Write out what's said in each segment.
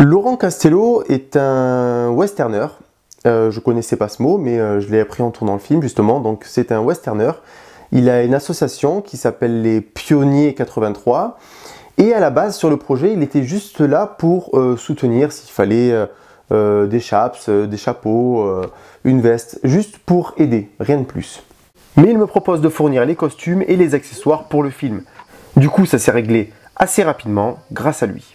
Laurent Castello est un westerner. Euh, je connaissais pas ce mot, mais euh, je l'ai appris en tournant le film justement. Donc c'est un westerner. Il a une association qui s'appelle les Pionniers 83. Et à la base, sur le projet, il était juste là pour euh, soutenir s'il fallait euh, des chaps, des chapeaux, une veste, juste pour aider, rien de plus. Mais il me propose de fournir les costumes et les accessoires pour le film. Du coup, ça s'est réglé assez rapidement grâce à lui.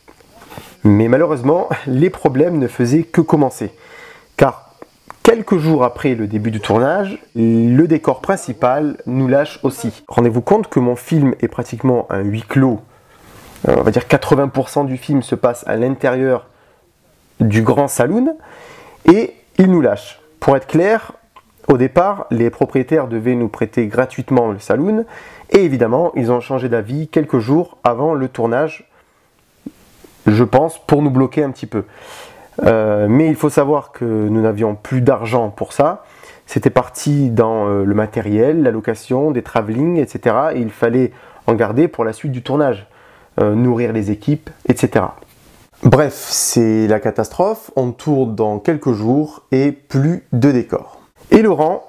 Mais malheureusement, les problèmes ne faisaient que commencer. Car quelques jours après le début du tournage, le décor principal nous lâche aussi. Rendez-vous compte que mon film est pratiquement un huis clos. Euh, on va dire 80% du film se passe à l'intérieur du grand saloon et il nous lâche. Pour être clair, au départ, les propriétaires devaient nous prêter gratuitement le saloon et évidemment, ils ont changé d'avis quelques jours avant le tournage je pense, pour nous bloquer un petit peu. Euh, mais il faut savoir que nous n'avions plus d'argent pour ça. C'était parti dans euh, le matériel, la location, des travelling, etc. Et il fallait en garder pour la suite du tournage, euh, nourrir les équipes, etc. Bref, c'est la catastrophe. On tourne dans quelques jours et plus de décors. Et Laurent,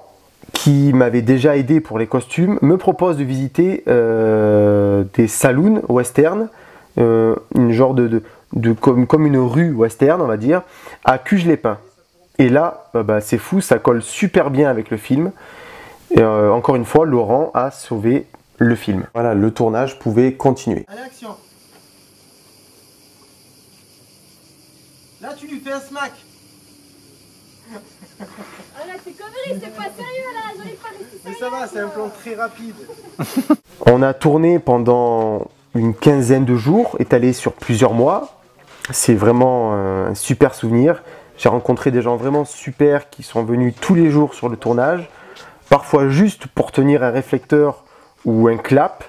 qui m'avait déjà aidé pour les costumes, me propose de visiter des saloons western euh, une genre de, comme, une rue western, on va dire, à Cuge-les-Pins. Et là, euh, bah, c'est fou, ça colle super bien avec le film. Et euh, encore une fois, Laurent a sauvé le film. Voilà, le tournage pouvait continuer. Allez, action Là, tu lui fais un smack Ah là, c'est connerie, c'est pas sérieux là, j'arrive pas Mais ça va, c'est un plan très rapide. On a tourné pendant une quinzaine de jours, étalé sur plusieurs mois. C'est vraiment un super souvenir. J'ai rencontré des gens vraiment super qui sont venus tous les jours sur le tournage, parfois juste pour tenir un réflecteur ou un clap.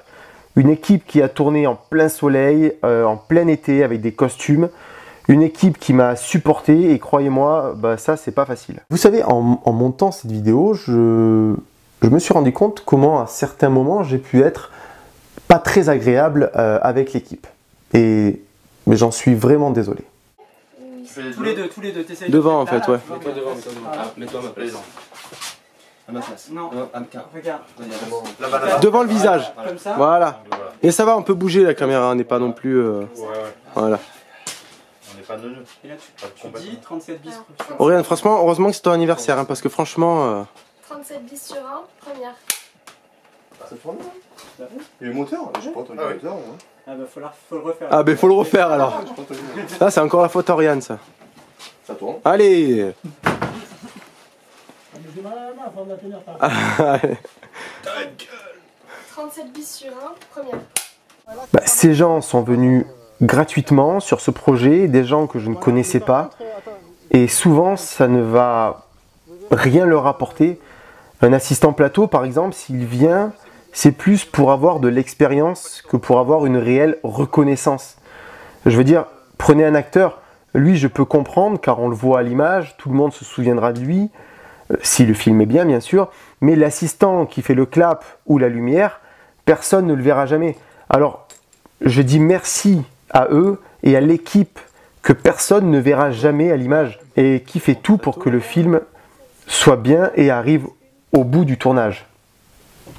Une équipe qui a tourné en plein soleil, euh, en plein été avec des costumes. Une équipe qui m'a supporté et croyez-moi, bah, ça c'est pas facile. Vous savez, en, montant cette vidéo, je me suis rendu compte comment à certains moments j'ai pu être pas très agréable euh, avec l'équipe. Et mais j'en suis vraiment désolé. Tous les deux, tous les deux, t'essayes. Devant en fait, ouais. Mets-toi devant, mets-toi devant. Ah, mets-toi à ma À ma place. Non. Regarde. Devant le visage. Comme ça. Voilà. Et ça va, on peut bouger la caméra, on n'est pas non plus. Euh... Ouais, ouais. Voilà. On n'est pas neuneux. Et là, tu, tu dis 37 bis. Oriane, franchement, heureusement que c'est ton anniversaire, hein, parce que franchement. Euh... 37 bis sur 1, première. Ça tourne Et le moteur J'ai pas entendu le moteur. moi. Ah bah faut, la- faut le refaire. Ah, ben faut le refaire alors. J'ai pas entendu. Là, c'est encore la faute à Oriane, ça. Ça tourne. Allez Allez. 37 bis sur 1, première. Bah, ces gens sont venus gratuitement sur ce projet, des gens que je ne connaissais pas, et souvent ça ne va rien leur apporter. Un assistant plateau, par exemple, s'il vient, c'est plus pour avoir de l'expérience que pour avoir une réelle reconnaissance. Je veux dire, prenez un acteur, lui je peux comprendre car on le voit à l'image, tout le monde se souviendra de lui, euh, si le film est bien bien sûr, mais l'assistant qui fait le clap ou la lumière, personne ne le verra jamais. Alors, je dis merci à eux et à l'équipe que personne ne verra jamais à l'image et qui fait tout pour que le film soit bien et arrive au bout du tournage.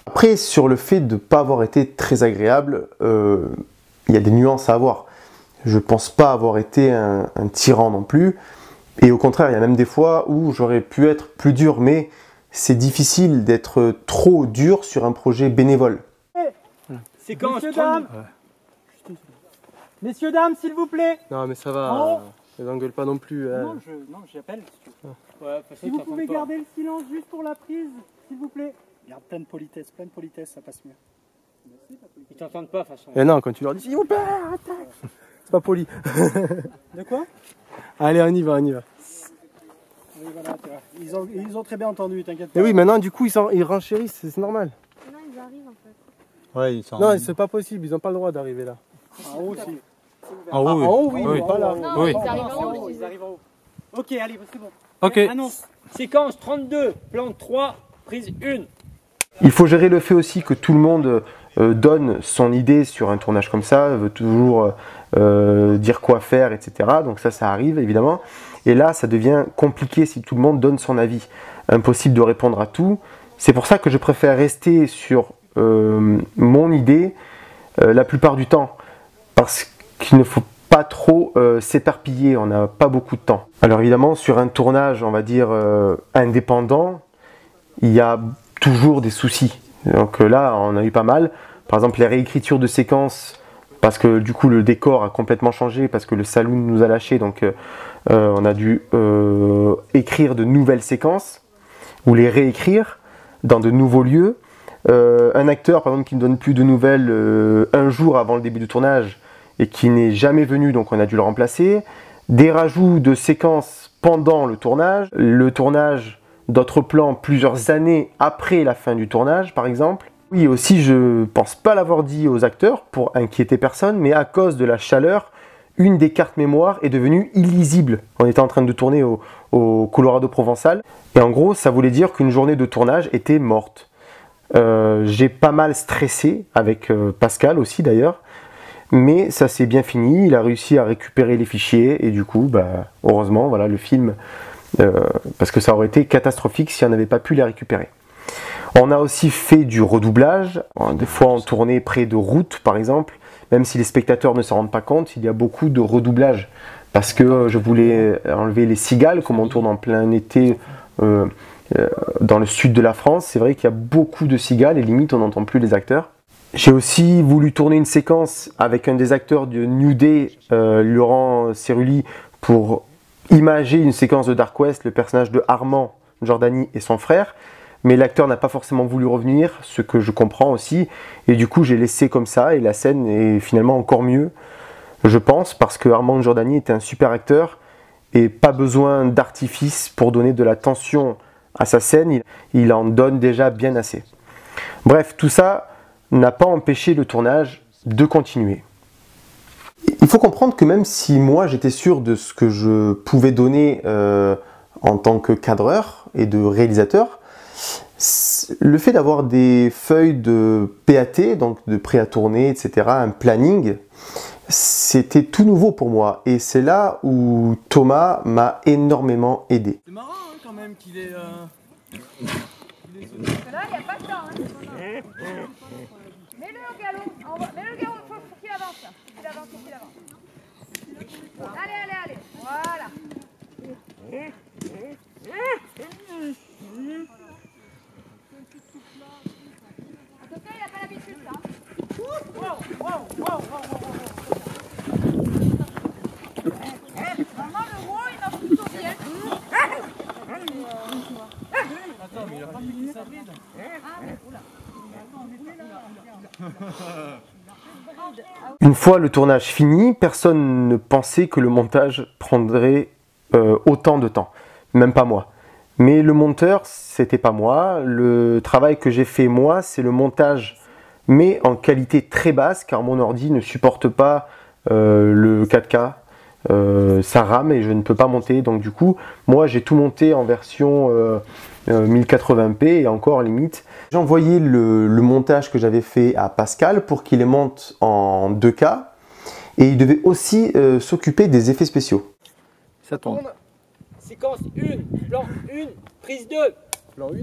Après, sur le fait de ne pas avoir été très agréable, euh, il y a des nuances à avoir. Je ne pense pas avoir été un, un, tyran non plus. Et au contraire, il y a même des fois où j'aurais pu être plus dur, mais c'est difficile d'être trop dur sur un projet bénévole. C'est quand Messieurs, dames Messieurs, dames, s'il vous plaît Non, mais ça va, Oh. ne engueule pas non plus. hein. Non, je, non, j'appelle. Ouais, si vous pouvez garder le silence juste pour la prise, s'il vous plaît. Garde plein de politesse, plein de politesse, ça passe mieux. Ils t'entendent pas, de toute façon. Et non, quand tu leur dis s'il vous plaît, attaque C'est pas poli. De quoi? Allez, on y va, on y va. Oui, voilà, tu vois. Ils ont, ils ont très bien entendu, t'inquiète Et pas. oui, maintenant, du coup, ils, s'en- ils renchérissent, c'est normal. Non, ils arrivent en fait. Ouais, ils sont Non, c'est pas possible, ils n'ont pas le droit d'arriver là. En haut aussi. en haut. En haut, oui, Oui. mais pas là. Non, Oui. ils arrivent en haut. Ils arrivent en haut. Ok, allez, c'est bon. Ok. Annonce. Séquence 32, plan 3, prise 1. Il faut gérer le fait aussi que tout le monde euh, donne son idée sur un tournage comme ça, veut toujours euh, dire quoi faire, etc. Donc ça, ça arrive évidemment. Et là, ça devient compliqué si tout le monde donne son avis. Impossible de répondre à tout. C'est pour ça que je préfère rester sur mon idée la plupart du temps. Parce qu'il ne faut pas trop s'éparpiller, on n'a pas beaucoup de temps. Alors évidemment, sur un tournage, on va dire indépendant, il y a toujours des soucis. Donc euh, là, on a eu pas mal. Par exemple, les réécritures de séquences, parce que du coup, le décor a complètement changé, parce que le saloon nous a lâché, donc euh, euh, on a dû écrire de nouvelles séquences, ou les réécrire dans de nouveaux lieux. un acteur, par exemple, qui ne donne plus de nouvelles un jour avant le début du tournage, et qui n'est jamais venu, donc on a dû le remplacer. Des rajouts de séquences pendant le tournage. Le tournage d'autres plans plusieurs années après la fin du tournage, par exemple. Oui, aussi, je pense pas l'avoir dit aux acteurs pour inquiéter personne, mais à cause de la chaleur, une des cartes mémoire est devenue illisible. On était en train de tourner au, Colorado provençal, et en gros, ça voulait dire qu'une journée de tournage était morte. Euh, j'ai pas mal stressé avec euh, Pascal aussi d'ailleurs, mais ça s'est bien fini. Il a réussi à récupérer les fichiers et du coup, bah, heureusement, voilà, le film euh, parce que ça aurait été catastrophique si on n'avait pas pu les récupérer. On a aussi fait du redoublage, des fois en tournée près de routes par exemple, même si les spectateurs ne s'en rendent pas compte, il y a beaucoup de redoublage parce que je voulais enlever les cigales, comme on tourne en plein été euh, euh, dans le sud de la France, c'est vrai qu'il y a beaucoup de cigales et limite on n'entend plus les acteurs. J'ai aussi voulu tourner une séquence avec un des acteurs de New Day, Laurent Cerulli, pour imager une séquence de Dark West, le personnage de Armand Jordani et son frère, mais l'acteur n'a pas forcément voulu revenir, ce que je comprends aussi, et du coup j'ai laissé comme ça, et la scène est finalement encore mieux, je pense, parce que Armand Jordani est un super acteur, et pas besoin d'artifice pour donner de la tension à sa scène, il en donne déjà bien assez. Bref, tout ça n'a pas empêché le tournage de continuer. Il faut comprendre que même si moi j'étais sûr de ce que je pouvais donner euh, en tant que cadreur et de réalisateur, le fait d'avoir des feuilles de PAT, donc de prêt à tourner, etc., un planning, c'était tout nouveau pour moi. Et c'est là où Thomas m'a énormément aidé. C'est marrant hein, quand même qu'il est... Euh... Là, il n'y a pas de temps. Hein. Mets-le au galop. Mets-le au galop, il faut qu'il avance. Là. Il avance, il avance. Allez, allez, allez. Voilà. En tout cas, il n'a pas l'habitude, là. Vraiment, le gros, il marche plutôt bien. Attends, mais il a pas mis sa bride. Ah, oula. Une fois le tournage fini, personne ne pensait que le montage prendrait euh, autant de temps, même pas moi. Mais le monteur, c'était pas moi. Le travail que j'ai fait moi, c'est le montage, mais en qualité très basse, car mon ordi ne supporte pas euh, le 4K. Euh, ça rame et je ne peux pas monter. Donc du coup, moi j'ai tout monté en version 1080p et encore limite. J'ai envoyé le, montage que j'avais fait à Pascal pour qu'il les monte en 2K et il devait aussi euh, s'occuper des effets spéciaux. Ça tourne. Séquence 1, plan 1, prise 2. Plan 1.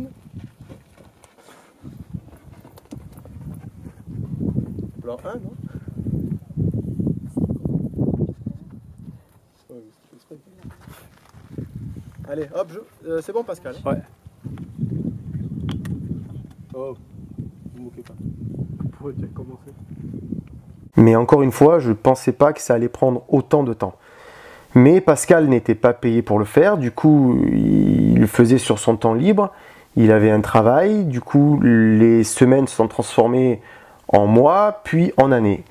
Plan 1, non? Allez, hop, euh, c'est bon Pascal Ouais. Oh, Mais encore une fois, je ne pensais pas que ça allait prendre autant de temps. Mais Pascal n'était pas payé pour le faire, du coup, il le faisait sur son temps libre. Il avait un travail, du coup, les semaines se sont transformées en mois, puis en années.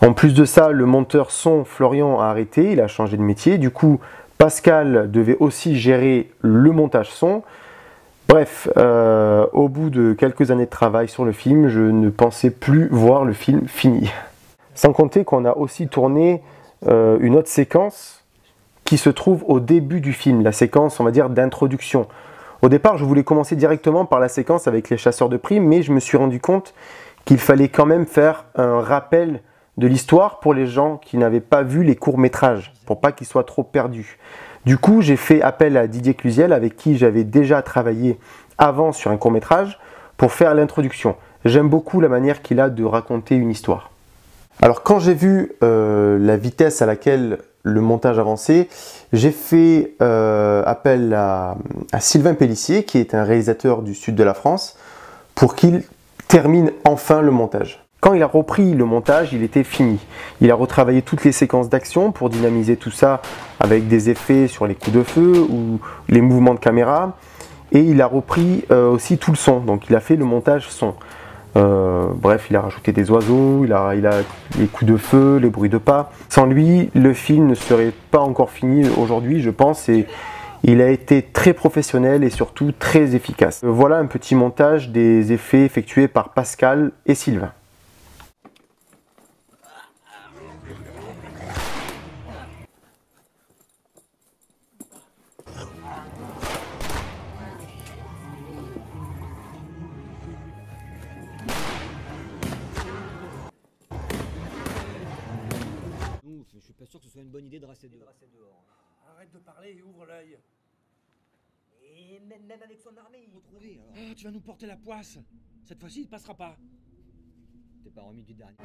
En plus de ça, le monteur son Florian a arrêté, il a changé de métier. Du coup, Pascal devait aussi gérer le montage son. Bref, euh, au bout de quelques années de travail sur le film, je ne pensais plus voir le film fini. Sans compter qu'on a aussi tourné euh, une autre séquence qui se trouve au début du film, la séquence, on va dire, d'introduction. Au départ, je voulais commencer directement par la séquence avec les chasseurs de primes, mais je me suis rendu compte qu'il fallait quand même faire un rappel de l'histoire pour les gens qui n'avaient pas vu les courts-métrages, pour pas qu'ils soient trop perdus. Du coup, j'ai fait appel à Didier Clusiel, avec qui j'avais déjà travaillé avant sur un court-métrage, pour faire l'introduction. J'aime beaucoup la manière qu'il a de raconter une histoire. Alors quand j'ai vu euh, la vitesse à laquelle le montage avançait, j'ai fait euh, appel à, à, Sylvain Pellissier, qui est un réalisateur du sud de la France, pour qu'il termine enfin le montage. Quand il a repris le montage, il était fini. Il a retravaillé toutes les séquences d'action pour dynamiser tout ça avec des effets sur les coups de feu ou les mouvements de caméra. Et il a repris euh, aussi tout le son, donc il a fait le montage son. Euh, bref, il a rajouté des oiseaux, il a, il a les coups de feu, les bruits de pas. Sans lui, le film ne serait pas encore fini aujourd'hui, je pense, et il a été très professionnel et surtout très efficace. Voilà un petit montage des effets effectués par Pascal et Sylvain. Pas sûr que ce soit une bonne idée de rester dehors. Arrête de parler et ouvre l'œil. Et même, même avec son armée, il faut trouver. alors. Ah, tu vas nous porter la poisse. Cette fois-ci, il passera pas. T'es pas remis du dernier.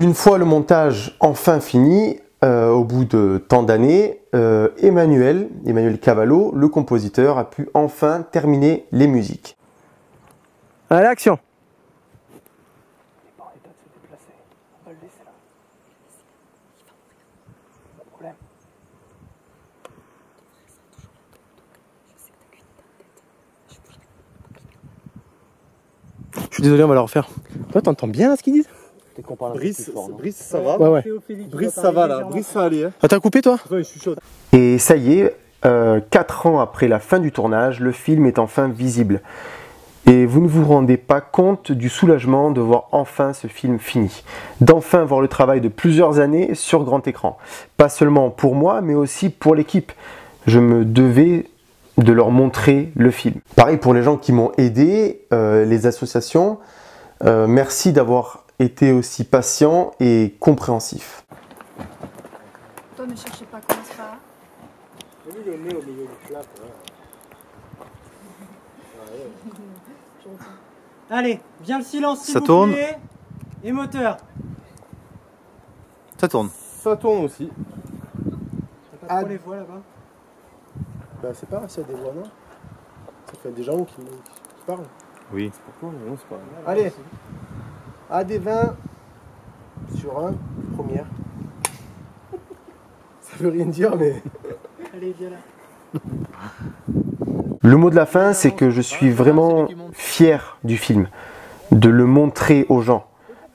Une fois le montage enfin fini, euh, au bout de tant d'années, euh, Emmanuel, Emmanuel Cavallo, le compositeur, a pu enfin terminer les musiques. Allez, action Je suis désolé, on va la refaire. Toi, t'entends bien ce qu'ils disent? Brice, Brice, ça va Ouais, ouais. Brice, ça va là. Brice, ça allait. Hein. Ah, t'as coupé, toi Ouais, je suis chaud. Et ça y est, euh, 4 ans après la fin du tournage, le film est enfin visible. Et vous ne vous rendez pas compte du soulagement de voir enfin ce film fini. D'enfin voir le travail de plusieurs années sur grand écran. Pas seulement pour moi, mais aussi pour l'équipe. Je me devais de leur montrer le film. Pareil pour les gens qui m'ont aidé, euh, les associations. Euh, merci d'avoir été aussi patient et compréhensif. Toi, ne cherchez pas comment ça va. Allez, bien le silence s'il Ça vous tourne. plaît. Et moteur. Ça tourne. Ça tourne aussi. T'as pas trop les voix là-bas Bah c'est pas ça des voix non? Ça fait des gens qui, qui parlent. Oui. Pourquoi Non c'est pas. Allez AD20 sur un, première. Ça veut rien dire mais. Allez, viens là. Le mot de la fin, c'est que je suis vraiment fier du film, de le montrer aux gens.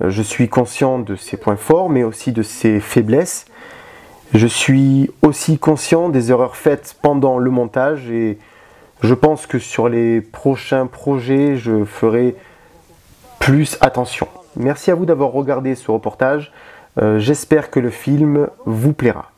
Euh, Je suis conscient de ses points forts, mais aussi de ses faiblesses. Je suis aussi conscient des erreurs faites pendant le montage et je pense que sur les prochains projets, je ferai plus attention. Merci à vous d'avoir regardé ce reportage. Euh, J'espère que le film vous plaira.